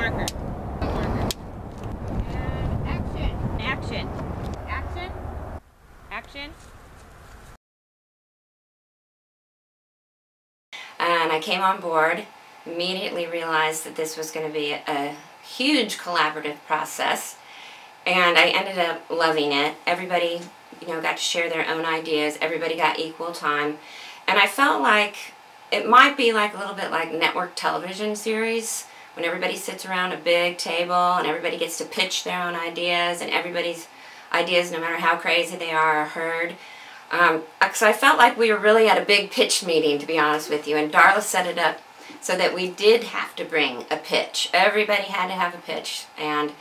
Marker. Marker. And action. Action. Action. Action. And I came on board, immediately realized that this was going to be a huge collaborative process. And I ended up loving it. Everybody, you know, got to share their own ideas. Everybody got equal time. And I felt like it might be like a little bit like network television series when everybody sits around a big table and everybody gets to pitch their own ideas and everybody's ideas, no matter how crazy they are, are heard. Um, so I felt like we were really at a big pitch meeting, to be honest with you, and Darla set it up so that we did have to bring a pitch. Everybody had to have a pitch, and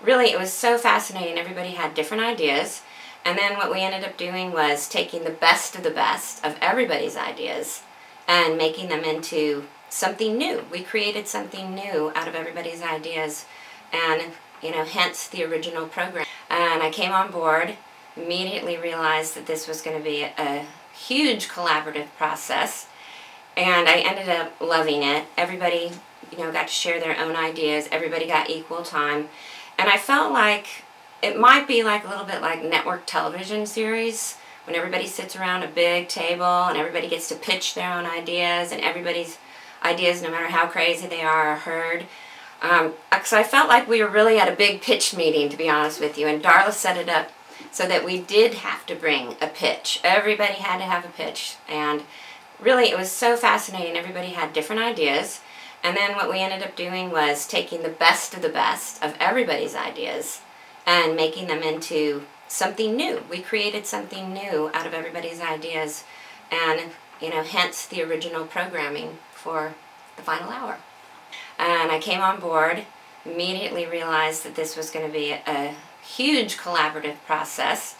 really it was so fascinating. Everybody had different ideas, and then what we ended up doing was taking the best of the best of everybody's ideas and making them into something new. We created something new out of everybody's ideas, and you know, hence the original program. And I came on board immediately realized that this was going to be a huge collaborative process and I ended up loving it. Everybody, you know, got to share their own ideas. Everybody got equal time. And I felt like it might be like a little bit like network television series when everybody sits around a big table and everybody gets to pitch their own ideas and everybody's ideas, no matter how crazy they are, heard. Um, so I felt like we were really at a big pitch meeting, to be honest with you. And Darla set it up so that we did have to bring a pitch. Everybody had to have a pitch. And really, it was so fascinating. Everybody had different ideas. And then what we ended up doing was taking the best of the best of everybody's ideas and making them into something new. We created something new out of everybody's ideas and, you know, hence the original programming for the final hour. And I came on board, immediately realized that this was going to be a huge collaborative process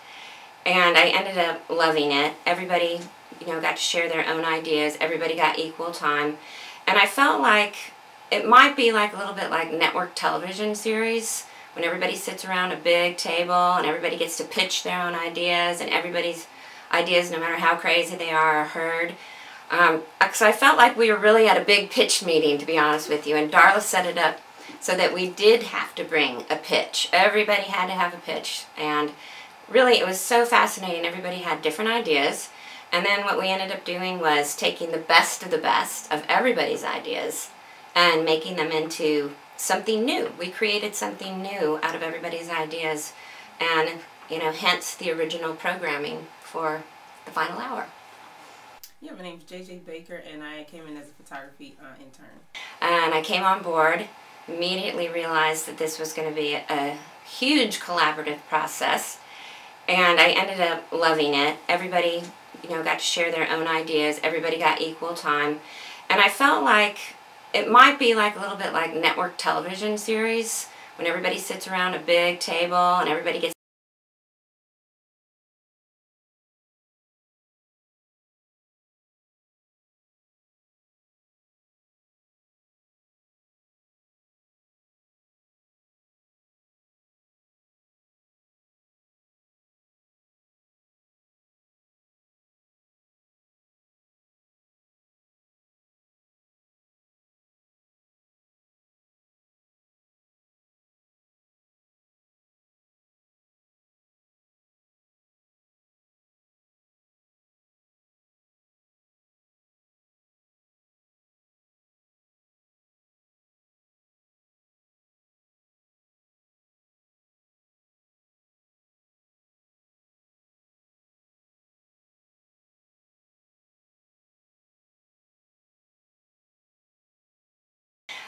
and I ended up loving it. Everybody, you know, got to share their own ideas. Everybody got equal time. And I felt like it might be like a little bit like network television series when everybody sits around a big table and everybody gets to pitch their own ideas and everybody's ideas, no matter how crazy they are, are heard. Um, so I felt like we were really at a big pitch meeting, to be honest with you. And Darla set it up so that we did have to bring a pitch. Everybody had to have a pitch. And really, it was so fascinating. Everybody had different ideas. And then what we ended up doing was taking the best of the best of everybody's ideas and making them into something new. We created something new out of everybody's ideas and, you know, hence the original programming for the final hour. Yeah, my name name's JJ Baker and I came in as a photography uh, intern. And I came on board immediately realized that this was going to be a huge collaborative process and I ended up loving it. Everybody, you know, got to share their own ideas. Everybody got equal time. And I felt like it might be like a little bit like network television series when everybody sits around a big table and everybody gets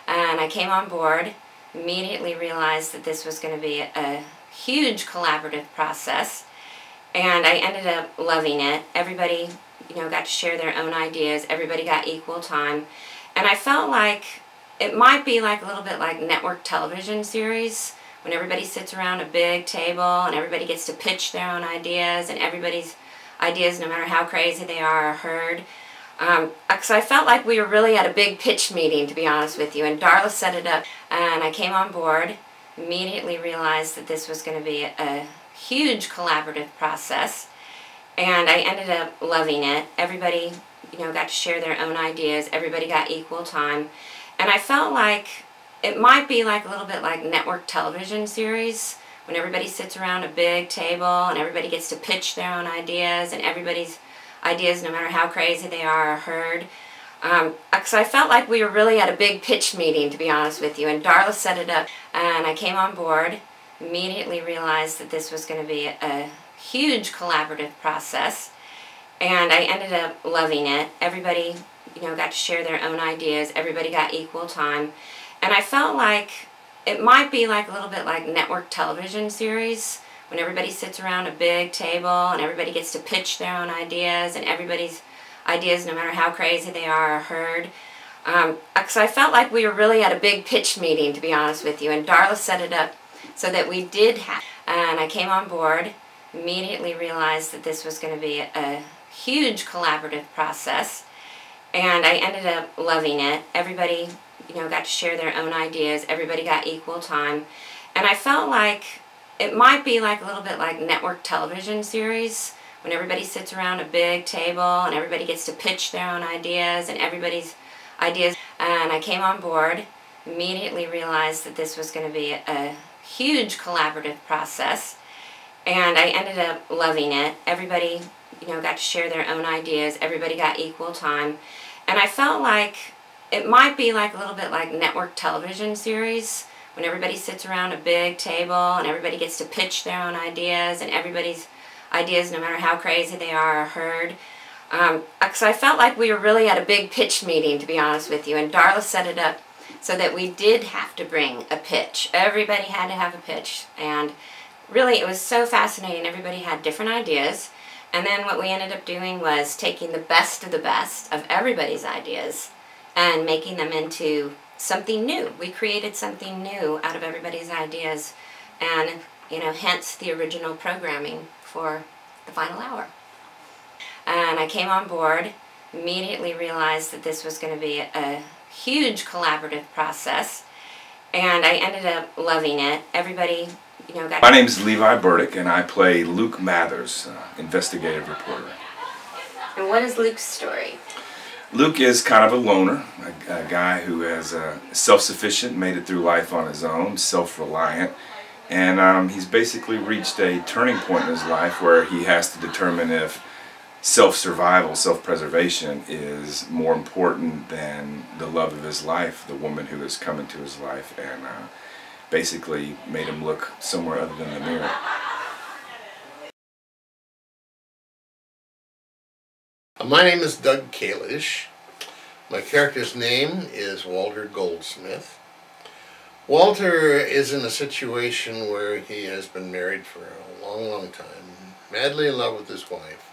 and I came on board, immediately realized that this was going to be a huge collaborative process, and I ended up loving it. Everybody, you know, got to share their own ideas. Everybody got equal time, and I felt like it might be like a little bit like network television series when everybody sits around a big table and everybody gets to pitch their own ideas and everybody's ideas, no matter how crazy they are, are heard. Um, so I felt like we were really at a big pitch meeting, to be honest with you. And Darla set it up, and I came on board, immediately realized that this was going to be a huge collaborative process. And I ended up loving it. Everybody, you know, got to share their own ideas. Everybody got equal time. And I felt like it might be like a little bit like network television series when everybody sits around a big table and everybody gets to pitch their own ideas and everybody's ideas, no matter how crazy they are, are heard. Um, I felt like we were really at a big pitch meeting, to be honest with you. And Darla set it up, and I came on board. Immediately realized that this was going to be a, a huge collaborative process, and I ended up loving it. Everybody, you know, got to share their own ideas. Everybody got equal time, and I felt like it might be like a little bit like network television series when everybody sits around a big table and everybody gets to pitch their own ideas and everybody's ideas, no matter how crazy they are, are heard. Um, I felt like we were really at a big pitch meeting, to be honest with you, and Darla set it up so that we did have, and I came on board, immediately realized that this was going to be a huge collaborative process, and I ended up loving it. Everybody, you know, got to share their own ideas. Everybody got equal time, and I felt like it might be like a little bit like network television series when everybody sits around a big table and everybody gets to pitch their own ideas and everybody's ideas. And I came on board, immediately realized that this was going to be a huge collaborative process. And I ended up loving it. Everybody, you know, got to share their own ideas. Everybody got equal time. And I felt like it might be like a little bit like network television series when everybody sits around a big table and everybody gets to pitch their own ideas and everybody's ideas, no matter how crazy they are, are heard. Um, I felt like we were really at a big pitch meeting, to be honest with you, and Darla set it up so that we did have to bring a pitch. Everybody had to have a pitch, and really it was so fascinating. Everybody had different ideas, and then what we ended up doing was taking the best of the best of everybody's ideas and making them into something new. We created something new out of everybody's ideas, and you know, hence the original programming for the final hour. And I came on board, immediately realized that this was going to be a huge collaborative process, and I ended up loving it. Everybody, you know, got. My name is Levi Burdick, and I play Luke Mathers, uh, investigative reporter. And what is Luke's story? Luke is kind of a loner, a, a guy who is uh, self-sufficient, made it through life on his own, self-reliant, and um, he's basically reached a turning point in his life where he has to determine if self-survival, self-preservation is more important than the love of his life, the woman who has come into his life and uh, basically made him look somewhere other than the mirror. My name is Doug Kalish. My character's name is Walter Goldsmith. Walter is in a situation where he has been married for a long, long time, madly in love with his wife.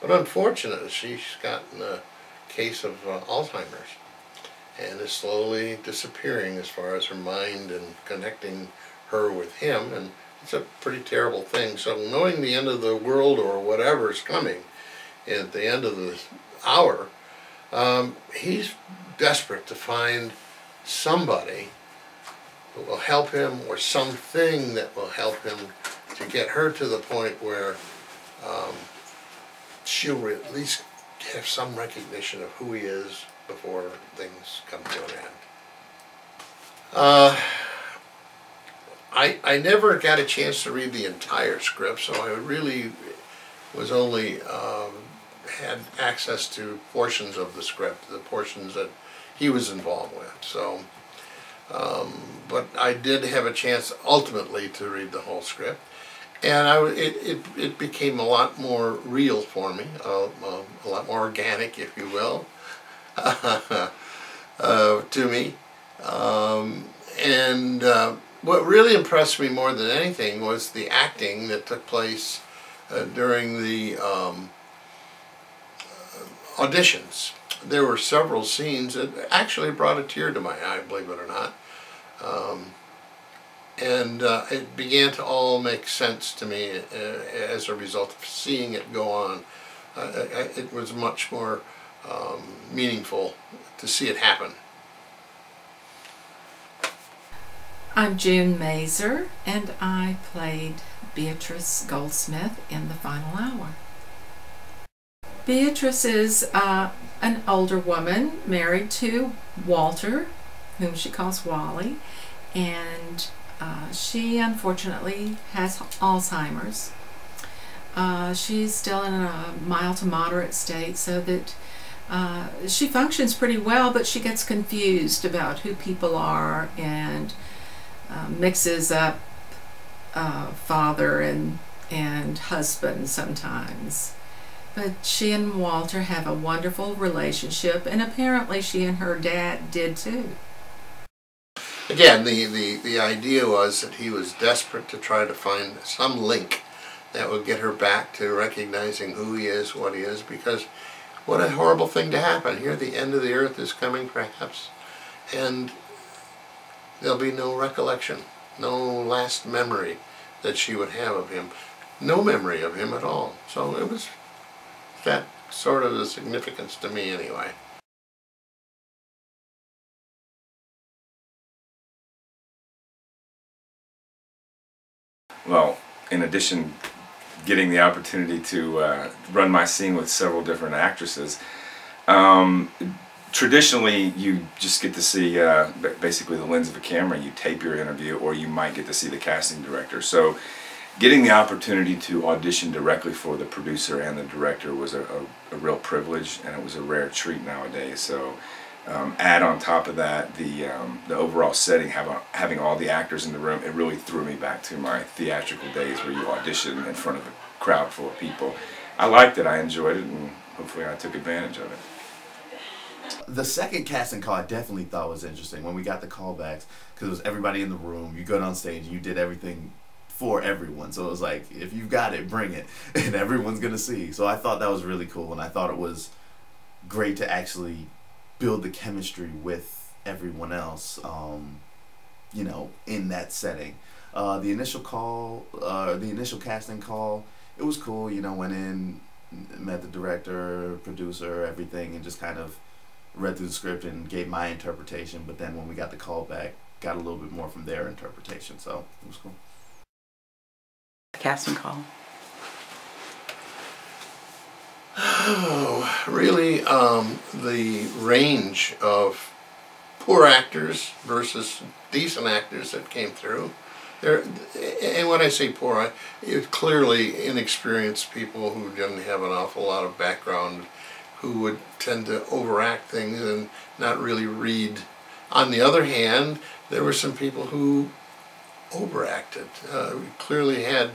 But unfortunately, she's gotten a case of uh, Alzheimer's and is slowly disappearing as far as her mind and connecting her with him. And it's a pretty terrible thing. So knowing the end of the world or whatever is coming at the end of the hour, um, he's desperate to find somebody that will help him or something that will help him to get her to the point where um, she'll at least have some recognition of who he is before things come to an end. Uh, I, I never got a chance to read the entire script, so I really was only um, had access to portions of the script, the portions that he was involved with. So um, but I did have a chance ultimately to read the whole script. And I, it, it, it became a lot more real for me, uh, uh, a lot more organic, if you will, uh, to me. Um, and uh, what really impressed me more than anything was the acting that took place uh, during the um, auditions. There were several scenes that actually brought a tear to my eye, believe it or not. Um, and uh, it began to all make sense to me uh, as a result of seeing it go on. Uh, it was much more um, meaningful to see it happen. I'm June Mazer, and I played Beatrice Goldsmith in The Final Hour. Beatrice is uh, an older woman married to Walter, whom she calls Wally, and uh, she unfortunately has Alzheimer's. Uh, she's still in a mild to moderate state, so that uh, she functions pretty well, but she gets confused about who people are and uh, mixes up uh, father and and husband sometimes. But she and Walter have a wonderful relationship, and apparently she and her dad did too. Again, the, the, the idea was that he was desperate to try to find some link that would get her back to recognizing who he is, what he is, because what a horrible thing to happen. Here the end of the earth is coming perhaps, and there'll be no recollection, no last memory that she would have of him. No memory of him at all. So it was that sort of the significance to me anyway. Well, in addition, getting the opportunity to uh, run my scene with several different actresses, um, traditionally you just get to see uh, basically the lens of a camera. You tape your interview, or you might get to see the casting director. So, getting the opportunity to audition directly for the producer and the director was a, a, a real privilege, and it was a rare treat nowadays. So. Um, add on top of that the um, the overall setting, having having all the actors in the room, it really threw me back to my theatrical days where you audition in front of a crowd full of people. I liked it, I enjoyed it, and hopefully I took advantage of it. The second casting call I definitely thought was interesting when we got the callbacks because it was everybody in the room. You go on stage, you did everything for everyone. So it was like, if you've got it, bring it, and everyone's gonna see. So I thought that was really cool, and I thought it was great to actually build the chemistry with everyone else, um, you know, in that setting. Uh, the initial call, uh, the initial casting call, it was cool. You know, went in, met the director, producer, everything, and just kind of read through the script and gave my interpretation. But then when we got the call back, got a little bit more from their interpretation. So it was cool. Casting call. Oh, really, um, the range of poor actors versus decent actors that came through. There, and when I say poor, I, it clearly inexperienced people who didn't have an awful lot of background, who would tend to overact things and not really read. On the other hand, there were some people who overacted. Uh, clearly had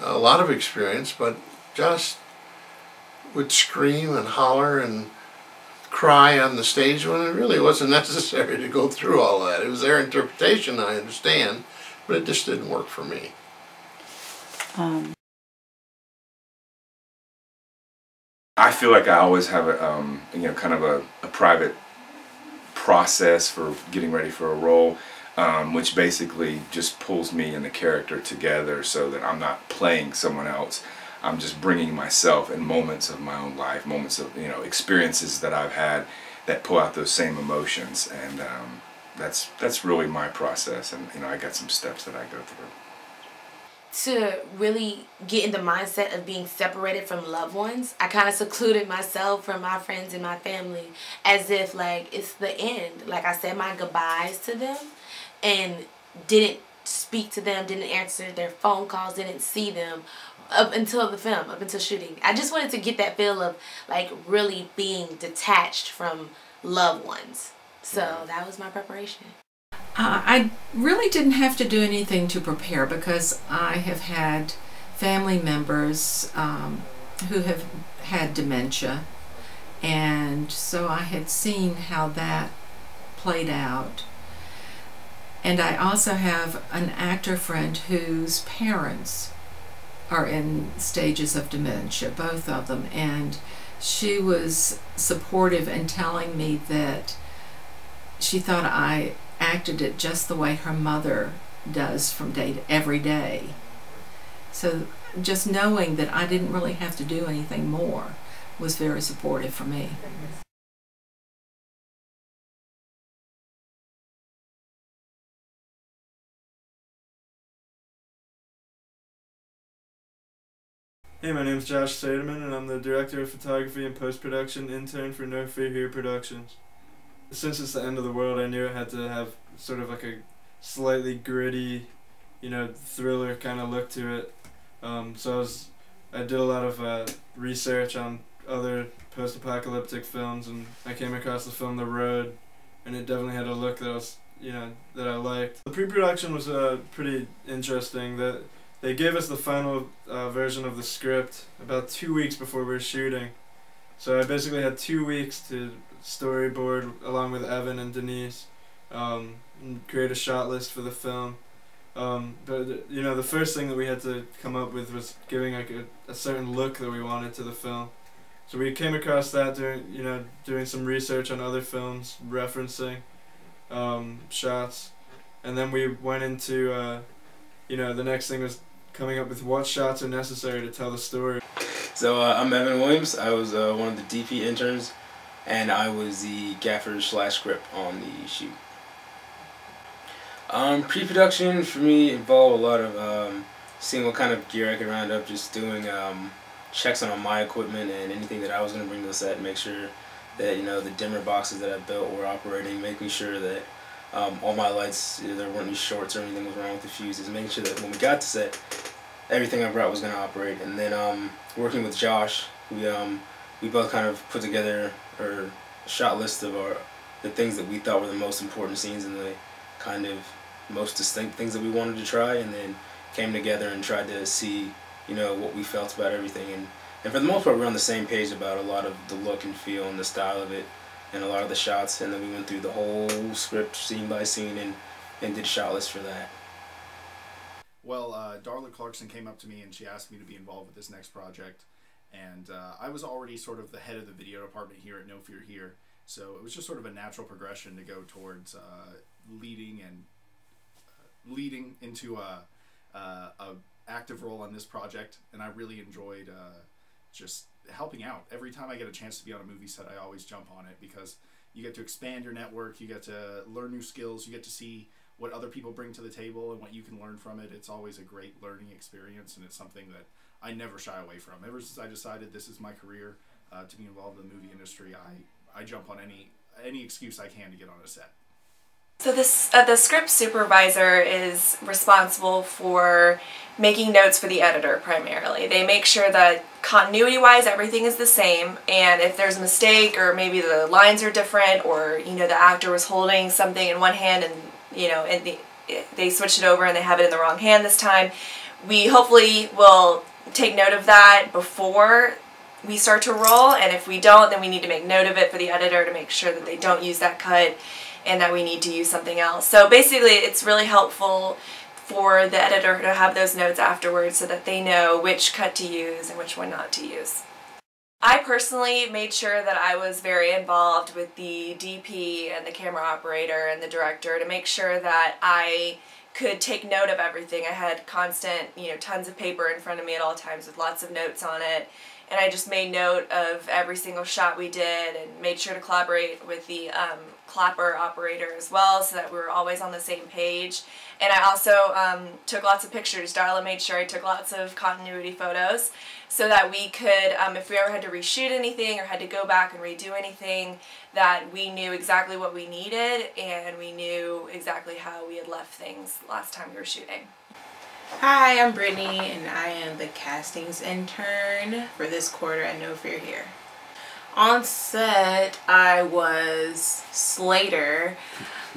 a lot of experience, but just would scream and holler and cry on the stage when it really wasn't necessary to go through all that. It was their interpretation, I understand, but it just didn't work for me. Um, I feel like I always have a, um, you know, kind of a, a private process for getting ready for a role, um, which basically just pulls me and the character together so that I'm not playing someone else. I'm just bringing myself and moments of my own life, moments of you know experiences that I've had that pull out those same emotions, and um, that's that's really my process. And you know, I got some steps that I go through. To really get in the mindset of being separated from loved ones, I kind of secluded myself from my friends and my family as if like it's the end. Like I said my goodbyes to them, and didn't speak to them, didn't answer their phone calls, didn't see them up until the film, up until shooting. I just wanted to get that feel of like really being detached from loved ones. So that was my preparation. Uh, I really didn't have to do anything to prepare because I have had family members um, who have had dementia, and so I had seen how that played out. And I also have an actor friend whose parents are in stages of dementia, both of them, and she was supportive in telling me that she thought I acted it just the way her mother does from day to every day. So just knowing that I didn't really have to do anything more was very supportive for me. Hey, my name's Josh Saderman, and I'm the director of photography and post production intern for No Fear Here Productions. Since it's the end of the world, I knew it had to have sort of like a slightly gritty, you know, thriller kind of look to it. Um, so I was, I did a lot of uh, research on other post-apocalyptic films, and I came across the film The Road, and it definitely had a look that was, you know, that I liked. The pre-production was uh, pretty interesting. That they gave us the final uh, version of the script about two weeks before we were shooting. So I basically had two weeks to storyboard along with Evan and Denise, um, and create a shot list for the film. Um, but you know, the first thing that we had to come up with was giving like a, a certain look that we wanted to the film. So we came across that during you know doing some research on other films, referencing um, shots, and then we went into uh, you know the next thing was coming up with what shots are necessary to tell the story. So uh, I'm Evan Williams. I was uh, one of the DP interns, and I was the gaffer slash script on the shoot. Um, pre-production for me involved a lot of um, seeing what kind of gear I could round up, just doing um, checks on my equipment and anything that I was going to bring to the set, make sure that you know the dimmer boxes that I built were operating, making sure that um, all my lights, there weren't any shorts or anything was wrong with the fuses, making sure that when we got to set, everything I brought was going to operate. And then um, working with Josh, we um, we both kind of put together our shot list of our the things that we thought were the most important scenes and the kind of most distinct things that we wanted to try, and then came together and tried to see you know what we felt about everything. And and for the most part, we we're on the same page about a lot of the look and feel and the style of it, and a lot of the shots. And then we went through the whole script scene by scene and and did shot list for that. Well, uh, Darla Clarkson came up to me and she asked me to be involved with this next project. And uh, I was already sort of the head of the video department here at No Fear Here. So it was just sort of a natural progression to go towards uh, leading and uh, leading into a, a, a, active role on this project. And I really enjoyed uh, just helping out. Every time I get a chance to be on a movie set, I always jump on it because you get to expand your network, you get to learn new skills, you get to see what other people bring to the table and what you can learn from it. It's always a great learning experience, and it's something that I never shy away from. Ever since I decided this is my career uh, to be involved in the movie industry, I, I jump on any any excuse I can to get on a set. So this uh, the script supervisor is responsible for making notes for the editor primarily. They make sure that continuity wise everything is the same and if there's a mistake or maybe the lines are different or you know the actor was holding something in one hand and you know, and the, they switched it over and they have it in the wrong hand this time. We hopefully will take note of that before we start to roll, and if we don't, then we need to make note of it for the editor to make sure that they don't use that cut and that we need to use something else. So basically, it's really helpful for the editor to have those notes afterwards so that they know which cut to use and which one not to use. I personally made sure that I was very involved with the DP and the camera operator and the director to make sure that I could take note of everything. I had constant, you know, tons of paper in front of me at all times with lots of notes on it. And I just made note of every single shot we did and made sure to collaborate with the um, clapper operator as well so that we were always on the same page. And I also um, took lots of pictures. Darla made sure I took lots of continuity photos so that we could, um, if we ever had to reshoot anything or had to go back and redo anything, that we knew exactly what we needed and we knew exactly how we had left things last time we were shooting. Hi, I'm Brittany and I am the castings intern for this quarter at No Fear Here. On set, I was Slater.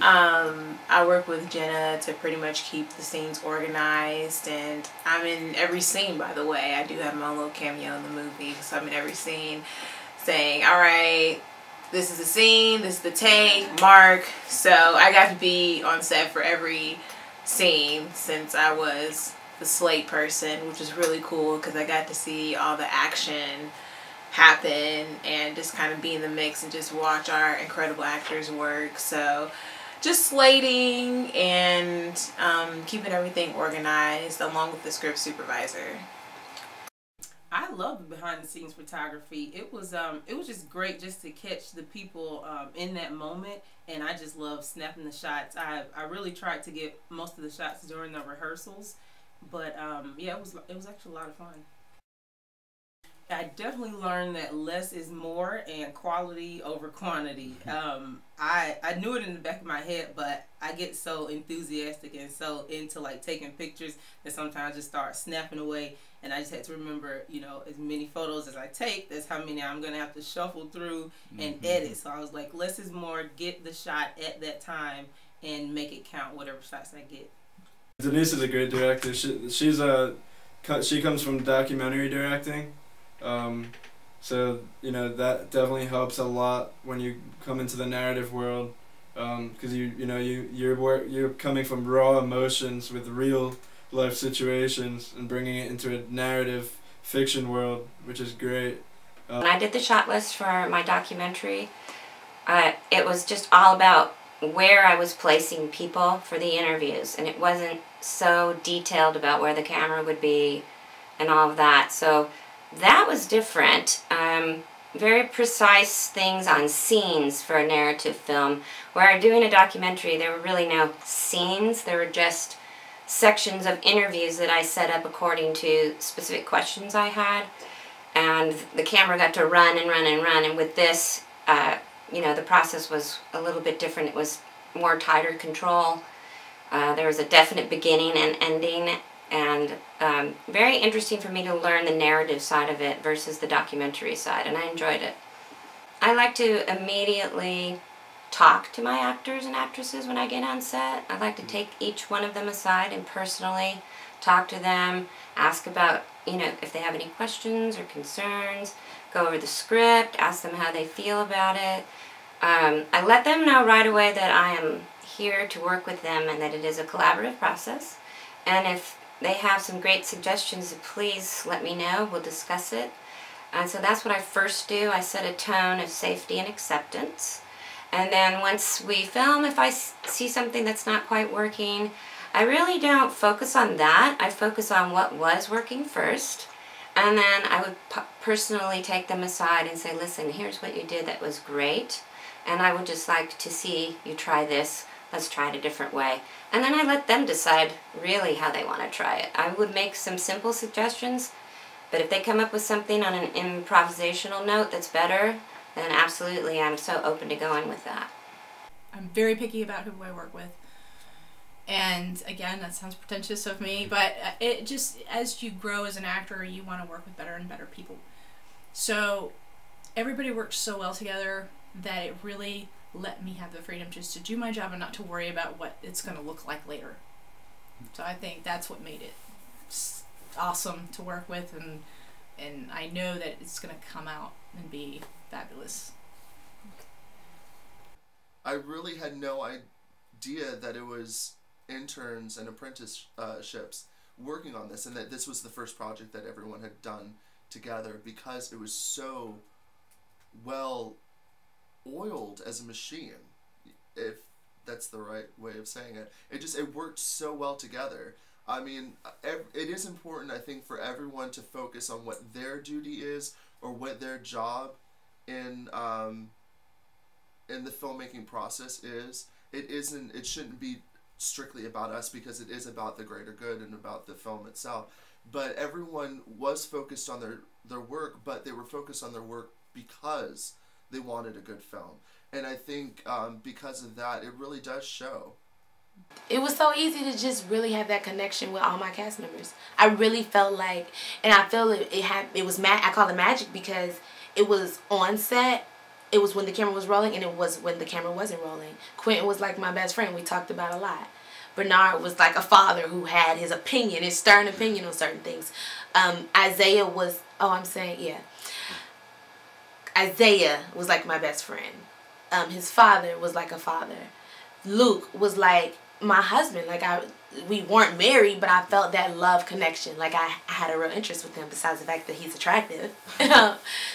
Um, I work with Jenna to pretty much keep the scenes organized and I'm in every scene by the way. I do have my little cameo in the movie so I'm in every scene saying alright this is the scene, this is the take, mark. So I got to be on set for every scene since I was the slate person which is really cool because I got to see all the action happen and just kind of be in the mix and just watch our incredible actors work. So just slating and um, keeping everything organized along with the script supervisor. I love the behind the scenes photography. It was um it was just great just to catch the people um, in that moment and I just love snapping the shots. I I really tried to get most of the shots during the rehearsals, but um yeah, it was it was actually a lot of fun. I definitely learned that less is more and quality over quantity. Um, I I knew it in the back of my head, but I get so enthusiastic and so into like taking pictures that sometimes I just start snapping away. And I just had to remember, you know, as many photos as I take, that's how many I'm gonna have to shuffle through and Mhm. edit. So I was like, less is more. Get the shot at that time and make it count. Whatever shots I get. Denise is a great director. She, she's a, she comes from documentary directing, um, so you know that definitely helps a lot when you come into the narrative world, because you you know you you're you're coming from raw emotions with real life situations and bringing it into a narrative fiction world, which is great. Uh, When I did the shot list for my documentary, uh, it was just all about where I was placing people for the interviews, and it wasn't so detailed about where the camera would be and all of that. So that was different. Um, very precise things on scenes for a narrative film. Where doing a documentary, there were really no scenes, there were just sections of interviews that I set up according to specific questions I had and the camera got to run and run and run. And with this, uh, you know, the process was a little bit different. It was more tighter control. Uh, there was a definite beginning and ending, and um, very interesting for me to learn the narrative side of it versus the documentary side, and I enjoyed it. I like to immediately talk to my actors and actresses when I get on set. I like to take each one of them aside and personally talk to them, ask about, you know, if they have any questions or concerns, go over the script, ask them how they feel about it. Um, I let them know right away that I am here to work with them and that it is a collaborative process. And if they have some great suggestions, please let me know. We'll discuss it. And so that's what I first do. I set a tone of safety and acceptance. And then once we film, if I see something that's not quite working, I really don't focus on that. I focus on what was working first. And then I would personally take them aside and say, listen, here's what you did that was great. And I would just like to see you try this. Let's try it a different way. And then I let them decide really how they want to try it. I would make some simple suggestions, but if they come up with something on an improvisational note that's better, then absolutely I'm so open to going with that. I'm very picky about who I work with. And again, that sounds pretentious of me, but it just, as you grow as an actor, you want to work with better and better people. So everybody works so well together that it really let me have the freedom just to do my job and not to worry about what it's going to look like later. So I think that's what made it awesome to work with, and and I know that it's going to come out and be fabulous. I really had no idea that it was interns and apprenticeships working on this, and that this was the first project that everyone had done together because it was so well oiled as a machine, if that's the right way of saying it. It just it worked so well together. I mean, it is important, I think, for everyone to focus on what their duty is or what their job in um, in the filmmaking process is. It isn't. It shouldn't be strictly about us because it is about the greater good and about the film itself. But everyone was focused on their their work, but they were focused on their work because they wanted a good film. And I think um, because of that, it really does show. It was so easy to just really have that connection with all my cast members. I really felt like, and I feel it, it had, it was ma- I call it magic because it was on set. It was when the camera was rolling, and it was when the camera wasn't rolling. Quentin was like my best friend. We talked about a lot. Bernard was like a father who had his opinion, his stern opinion on certain things. Um, Isaiah was, oh, I'm saying, yeah. Isaiah was like my best friend. Um, his father was like a father. Luke was like my husband. Like I, we weren't married, but I felt that love connection. Like I, I had a real interest with him, besides the fact that he's attractive.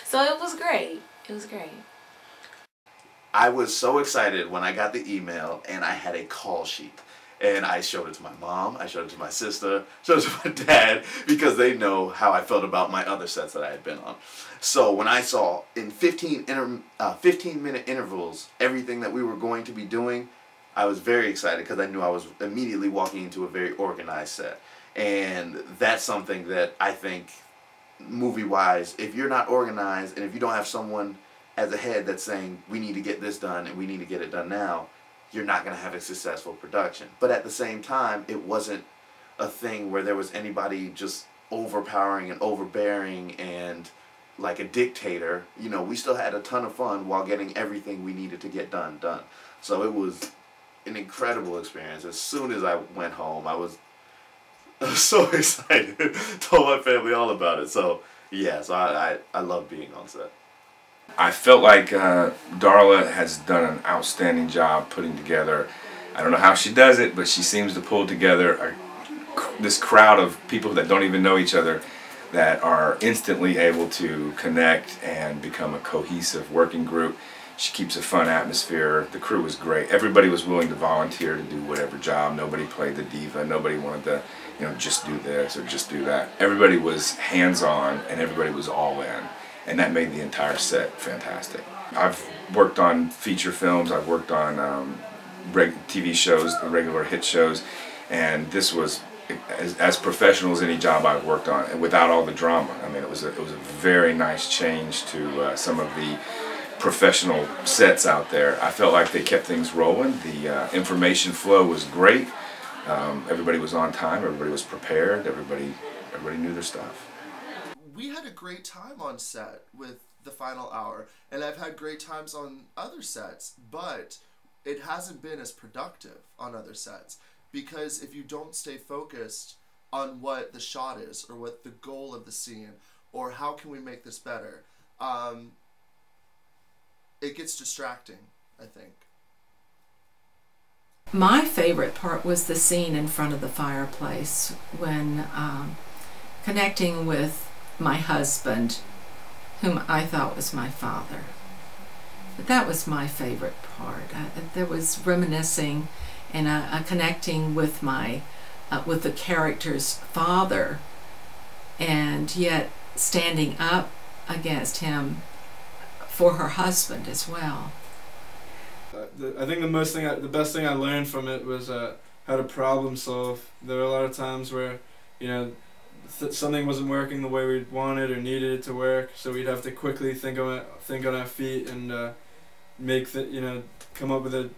so it was great. It was great. I was so excited when I got the email and I had a call sheet. And I showed it to my mom, I showed it to my sister, showed it to my dad, because they know how I felt about my other sets that I had been on. So when I saw in 15, inter, uh, 15 minute intervals everything that we were going to be doing, I was very excited because I knew I was immediately walking into a very organized set. And that's something that I think movie wise, if you're not organized and if you don't have someone as a head that's saying we need to get this done and we need to get it done now, you're not going to have a successful production. But at the same time, it wasn't a thing where there was anybody just overpowering and overbearing and like a dictator. You know, we still had a ton of fun while getting everything we needed to get done done. So it was an incredible experience. As soon as I went home, I was, I was so excited. Told my family all about it. So yeah, so I, I, I love being on set. I felt like uh, Darla has done an outstanding job putting together. I don't know how she does it, but she seems to pull together a, this crowd of people that don't even know each other that are instantly able to connect and become a cohesive working group. She keeps a fun atmosphere. The crew was great. Everybody was willing to volunteer to do whatever job. Nobody played the diva. Nobody wanted to, you know, just do this or just do that. Everybody was hands-on and everybody was all in and that made the entire set fantastic. I've worked on feature films, I've worked on um, TV shows, the regular hit shows, and this was as, as, professional as any job I've worked on, and without all the drama. I mean, it was a, it was a very nice change to uh, some of the professional sets out there. I felt like they kept things rolling. The uh, information flow was great. Um, everybody was on time. Everybody was prepared. Everybody everybody knew their stuff we had a great time on set with the final hour, and I've had great times on other sets, but it hasn't been as productive on other sets because if you don't stay focused on what the shot is or what the goal of the scene or how can we make this better, um, it gets distracting. I think. My favorite part was the scene in front of the fireplace when um, connecting with my husband, whom I thought was my father. But that was my favorite part. I, there was reminiscing and connecting with my, uh, with the character's father, and yet standing up against him for her husband as well. Uh, I think the most thing, I, the best thing I learned from it was uh, how to problem solve. There were a lot of times where, you know, th- something wasn't working the way we wanted or needed it to work, so we'd have to quickly think on think on our feet and uh, make the you know come up with a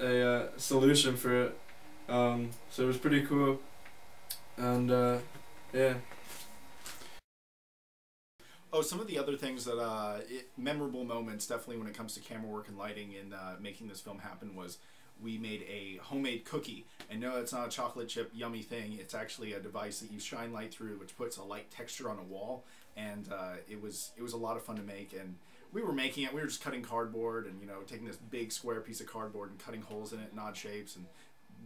a, a uh, solution for it. Um, so it was pretty cool, and uh, yeah. Oh, some of the other things that uh, it, memorable moments, definitely when it comes to camera work and lighting and uh, making this film happen, was we made a homemade cookie. And no, it's not a chocolate chip yummy thing. It's actually a device that you shine light through, which puts a light texture on a wall. And uh, it was it was a lot of fun to make. And we were making it. We were just cutting cardboard and you know taking this big square piece of cardboard and cutting holes in it in odd shapes and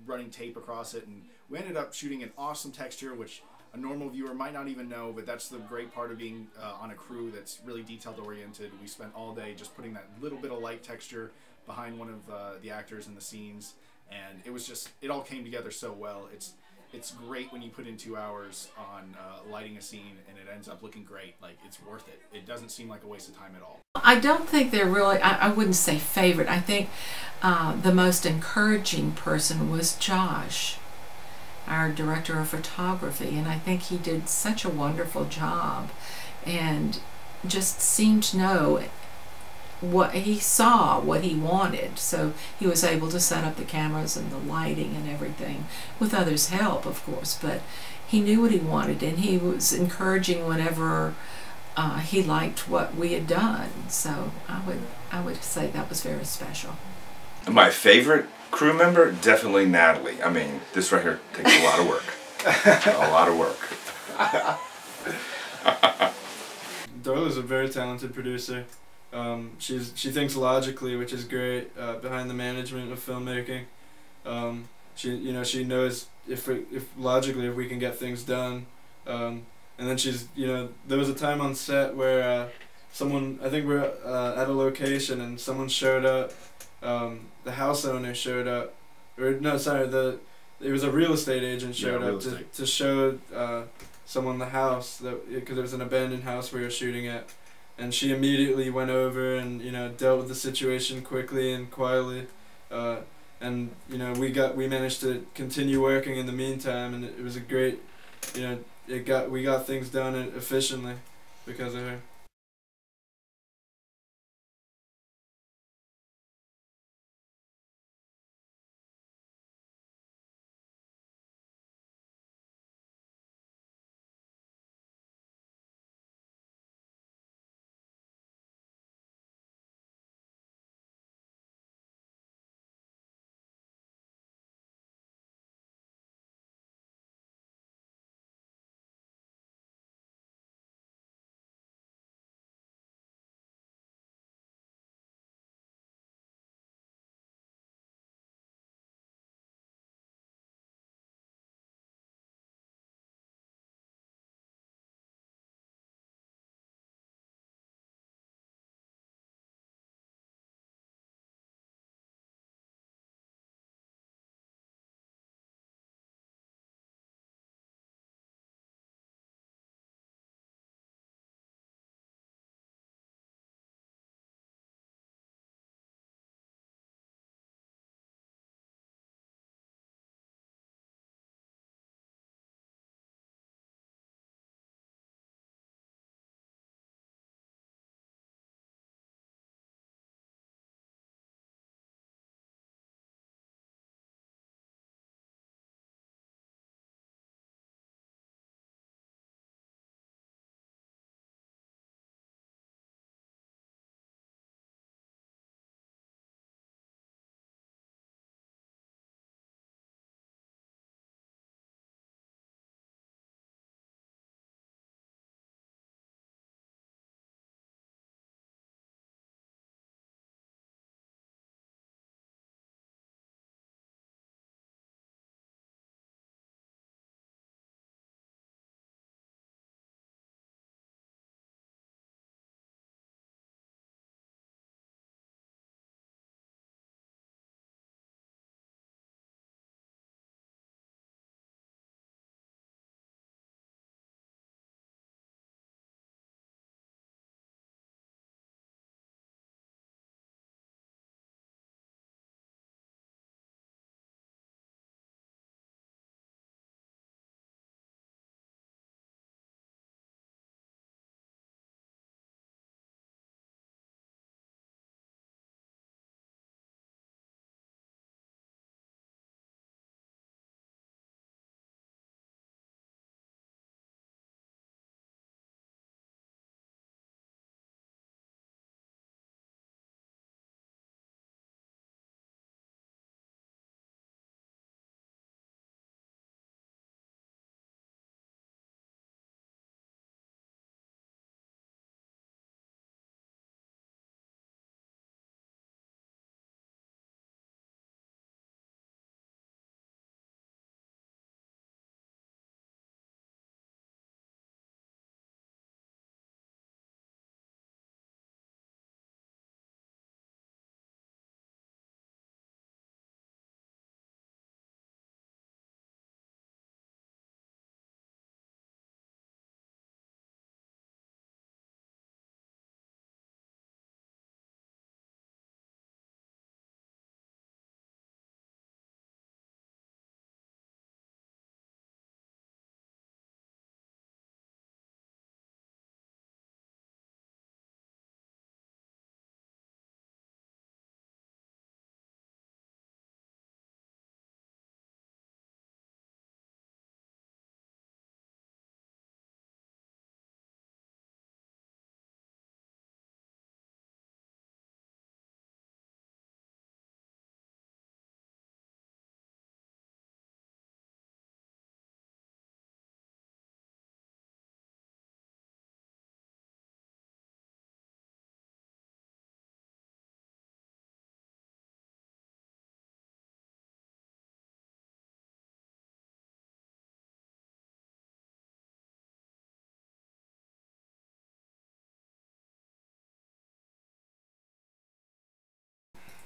running tape across it. And we ended up shooting an awesome texture, which a normal viewer might not even know, but that's the great part of being uh, on a crew that's really detailed oriented. We spent all day just putting that little bit of light texture behind one of uh, the actors in the scenes, and it was just it all came together so well. It's it's great when you put in two hours on uh, lighting a scene and it ends up looking great. Like it's worth it. It doesn't seem like a waste of time at all. I don't think they're really. I, I wouldn't say favorite. I think uh, the most encouraging person was Josh, our director of photography, and I think he did such a wonderful job, and just seemed to know what he saw what he wanted. So he was able to set up the cameras and the lighting and everything with others help of course but he knew what he wanted and he was encouraging whenever uh, he liked what we had done. So i would i would say that was very special. My favorite crew member? Definitely natalie. I mean this right here takes a lot of work. A lot of work. Darla's a very talented producer um, she's she thinks logically, which is great. Uh, behind the management of filmmaking, um, she you know she knows if it, if logically if we can get things done, um, and then she's you know there was a time on set where uh, someone I think we're uh, at a location and someone showed up, um, the house owner showed up, or no sorry the it was a real estate agent showed yeah, up to, to show uh, someone the house that because it was an abandoned house we were shooting at and she immediately went over and you know dealt with the situation quickly and quietly uh, and you know we got we managed to continue working in the meantime and it, it was a great you know it got we got things done efficiently because of her.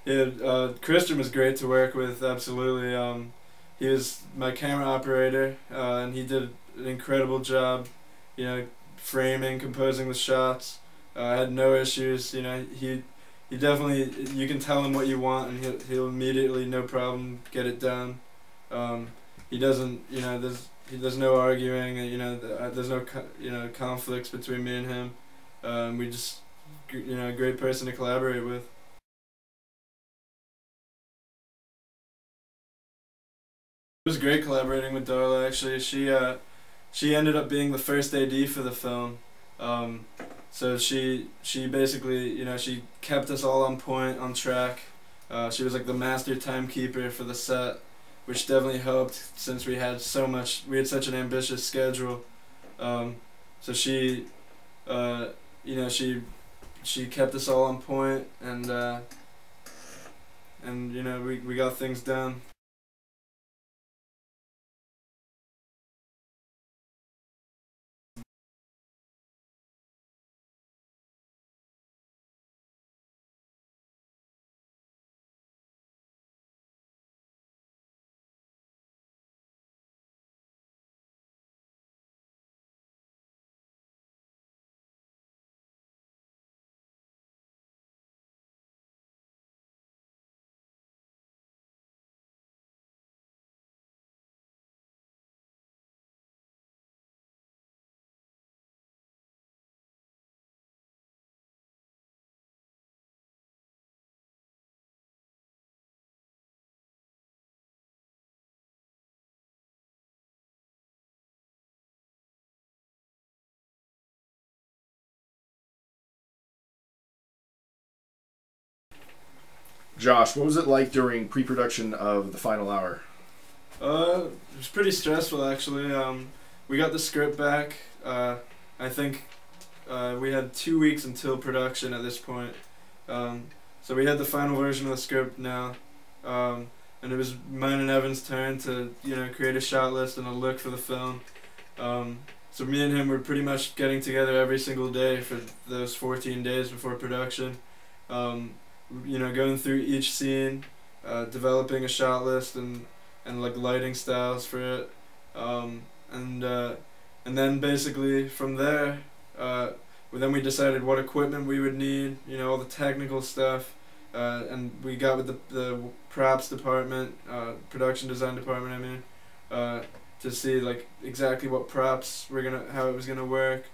Yeah, uh, Christian was great to work with. Absolutely. Um, he was my camera operator, uh, and he did an incredible job. You know, framing, composing the shots. Uh, I had no issues. You know, he he definitely you can tell him what you want, and he'll he'll immediately no problem get it done. Um, he doesn't. You know, there's there's no arguing. You know, there's no you know conflicts between me and him. Um, we just you know a great person to collaborate with. It was great collaborating with Darla. Actually, she uh, she ended up being the first AD for the film. Um, so she she basically you know she kept us all on point on track. Uh, she was like the master timekeeper for the set, which definitely helped since we had so much we had such an ambitious schedule. Um, so she, uh, you know she she kept us all on point and uh, and you know we we got things done. Josh, what was it like during pre-production of the final hour? Uh, it was pretty stressful actually. Um, we got the script back. Uh, I think uh, we had two weeks until production at this point. Um, so we had the final version of the script now, um, and it was mine and Evan's turn to you know create a shot list and a look for the film. Um, so me and him were pretty much getting together every single day for those 14 days before production. You know, going through each scene, uh, developing a shot list and and like lighting styles for it, um, and uh, and then basically from there, uh, then we decided what equipment we would need. You know, all the technical stuff, uh, and we got with the the props department, uh, production design department. I mean, uh, to see like exactly what props we're gonna how it was gonna work.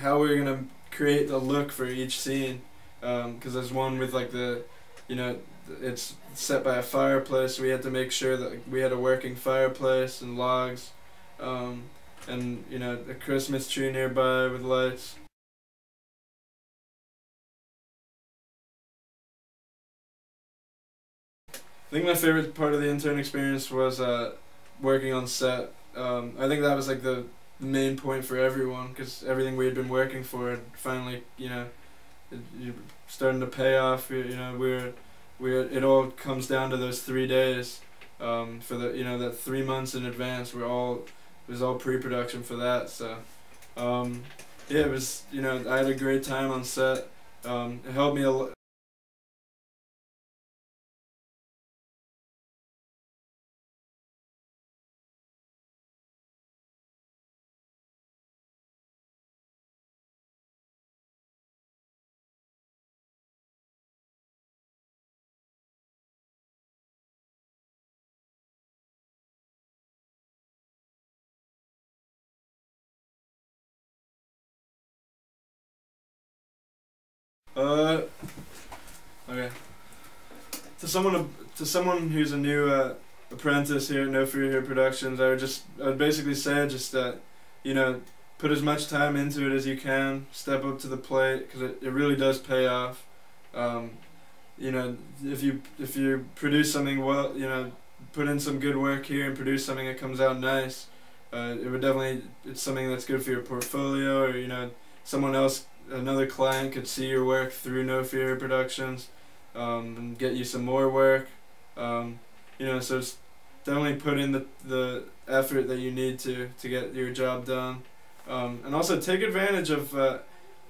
How we are gonna create the look for each scene, because um, there's one with like the, you know, it's set by a fireplace. So we had to make sure that we had a working fireplace and logs, um, and you know a Christmas tree nearby with lights. I think my favorite part of the intern experience was uh, working on set. Um, I think that was like the main point for everyone because everything we had been working for had finally, you know, it, starting to pay off. You know, we're we're it all comes down to those three days um, for the you know that three months in advance. We're all it was all pre-production for that. So um, yeah, it was you know I had a great time on set. Um, it helped me a lot. Uh, okay. To someone to someone who's a new uh, apprentice here at No Fear Here Productions, I would just I would basically say just that, you know, put as much time into it as you can. Step up to the plate because it, it really does pay off. Um, you know, if you if you produce something well, you know, put in some good work here and produce something that comes out nice. Uh, it would definitely it's something that's good for your portfolio or you know someone else another client could see your work through No Fear Productions um, and get you some more work. Um, you know, so definitely put in the, the effort that you need to to get your job done. Um, and also take advantage of, uh,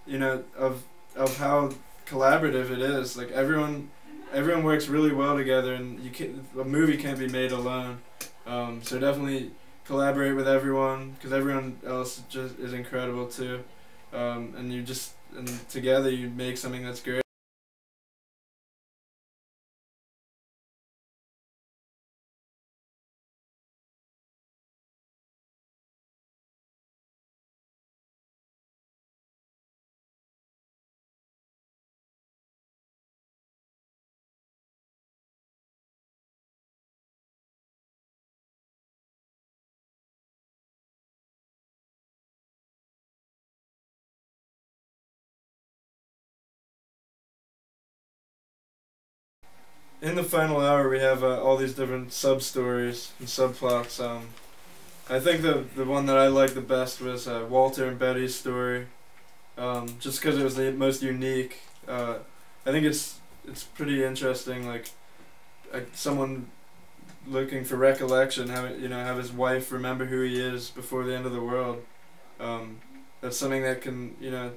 you know, of, of how collaborative it is. Like everyone, everyone works really well together and you can a movie can't be made alone. Um, so definitely collaborate with everyone because everyone else just is incredible too um, and you just and together you make something that's great. In the final hour we have uh, all these different sub stories and subplots. Um, I think the the one that I liked the best was uh, Walter and Betty's story, um, just because it was the most unique. Uh, I think it's it's pretty interesting. Like, like someone looking for recollection, have you know have his wife remember who he is before the end of the world. Um, that's something that can you know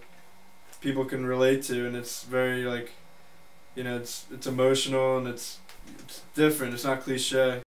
people can relate to, and it's very like you know it's it's emotional and it's it's different. It's not cliche.